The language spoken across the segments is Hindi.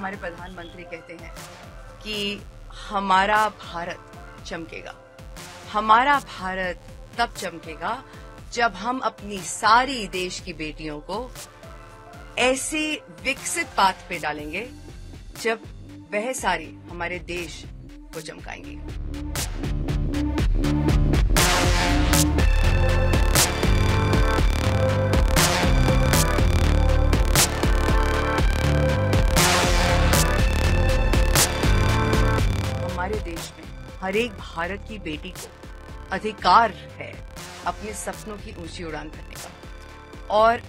हमारे प्रधानमंत्री कहते हैं कि हमारा भारत चमकेगा। हमारा भारत तब चमकेगा जब हम अपनी सारी देश की बेटियों को ऐसे विकसित पाथ पे डालेंगे जब वह सारी हमारे देश को चमकाएँगी। हर एक भारत की बेटी को अधिकार है अपने सपनों की ऊँची उड़ान करने का। और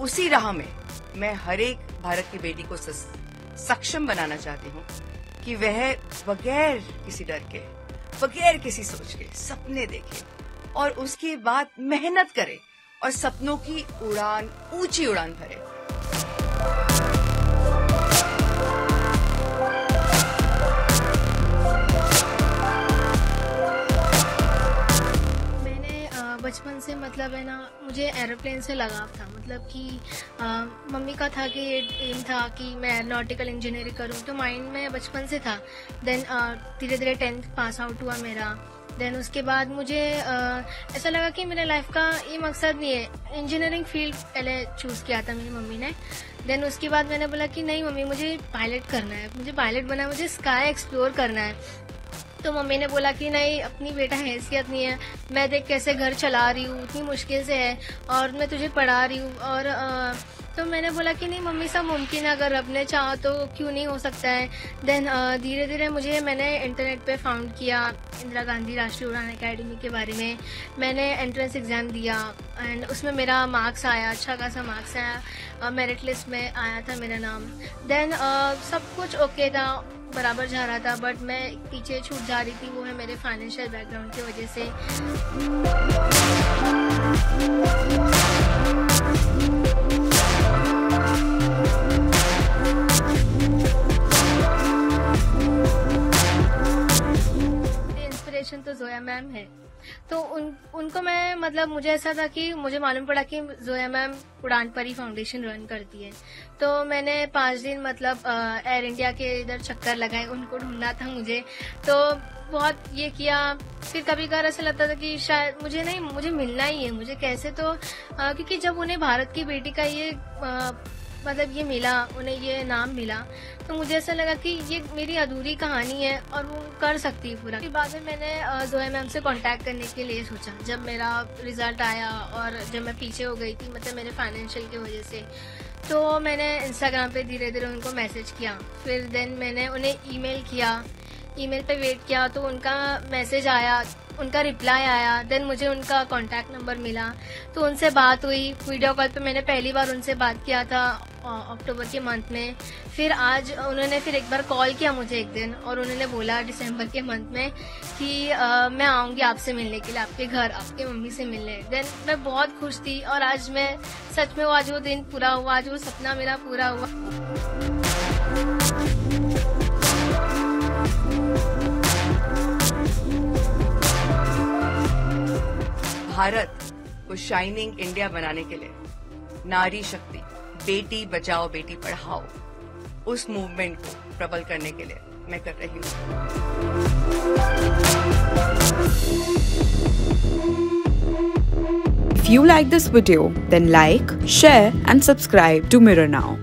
उसी राह में मैं हर एक भारत की बेटी को सक्षम बनाना चाहती हूँ कि वह बगैर किसी डर के, बगैर किसी सोच के सपने देखे और उसके बाद मेहनत करे और सपनों की उड़ान, ऊँची उड़ान भरे। बचपन से मतलब है ना मुझे एरोप्लेन से लगाव था। मतलब कि मम्मी का था कि एम था कि मैं एरोनॉटिकल इंजीनियरिंग करूँ तो माइंड में बचपन से था। देन धीरे धीरे टेंथ पास आउट हुआ मेरा। देन उसके बाद मुझे आ, ऐसा लगा कि मेरे लाइफ का ये मकसद नहीं है। इंजीनियरिंग फ़ील्ड पहले चूज़ किया था मेरी मम्मी ने। देन उसके बाद मैंने बोला कि नहीं मम्मी मुझे पायलट करना है। मुझे पायलट बना मुझे स्काई एक्सप्लोर करना है। तो मम्मी ने बोला कि नहीं अपनी बेटा हैसियत नहीं है। मैं देख कैसे घर चला रही हूँ इतनी मुश्किल से है और मैं तुझे पढ़ा रही हूँ और आ, तो मैंने बोला कि नहीं, मम्मी, सब मुमकिन है, अगर रब ने चाहा तो क्यों नहीं हो सकता है? देन धीरे धीरे मुझे मैंने इंटरनेट पे फाउंड किया इंदिरा गांधी राष्ट्रीय उड़ान अकेडमी के बारे में। मैंने एंट्रेंस एग्ज़ाम दिया एंड उसमें मेरा मार्क्स आया अच्छा खासा मार्क्स आया मेरिट लिस्ट में आया था मेरा नाम। देन सब कुछ ओके था, बराबर जा रहा था बट मैं पीछे छूट जा रही थी, वो है मेरे फाइनेंशियल बैकग्राउंड की वजह से। इंस्पिरेशन तो जोया मैम है। तो उन उनको मैं मतलब मुझे ऐसा था कि मुझे मालूम पड़ा कि जोया मैम उड़ान परी फाउंडेशन रन करती है। तो मैंने पाँच दिन मतलब एयर इंडिया के इधर चक्कर लगाए उनको ढूंढना था मुझे। तो बहुत ये किया। फिर कभी कभार ऐसा लगता था कि शायद मुझे नहीं मुझे मिलना ही है मुझे कैसे तो आ, क्योंकि जब उन्हें भारत की बेटी का ये आ, मतलब ये मिला, उन्हें ये नाम मिला तो मुझे ऐसा लगा कि ये मेरी अधूरी कहानी है और वो कर सकती है पूरा। फिर बाद में मैंने जो है मैम से कांटेक्ट करने के लिए सोचा। जब मेरा रिज़ल्ट आया और जब मैं पीछे हो गई थी मतलब मेरे फाइनेंशियल की वजह से तो मैंने इंस्टाग्राम पे धीरे धीरे उनको मैसेज किया। फिर देन मैंने उन्हें ईमेल किया। ईमेल पे वेट किया तो उनका मैसेज आया, उनका रिप्लाई आया देन मुझे उनका कांटेक्ट नंबर मिला। तो उनसे बात हुई। वीडियो कॉल पे मैंने पहली बार उनसे बात किया था अक्टूबर के मंथ में। फिर आज उन्होंने फिर एक बार कॉल किया मुझे एक दिन और उन्होंने बोला दिसंबर के मंथ में कि आ, मैं आऊँगी आपसे मिलने के लिए आपके घर आपके मम्मी से मिलने। देन मैं बहुत खुश थी और आज मैं सच में वो आज वो दिन पूरा हुआ आज वो सपना मेरा पूरा हुआ। भारत को शाइनिंग इंडिया बनाने के लिए नारी शक्ति। बेटी बचाओ बेटी पढ़ाओ उस मूवमेंट को प्रबल करने के लिए मैं कर रही हूँ If you like this video, then like, share and subscribe to Mirror Now.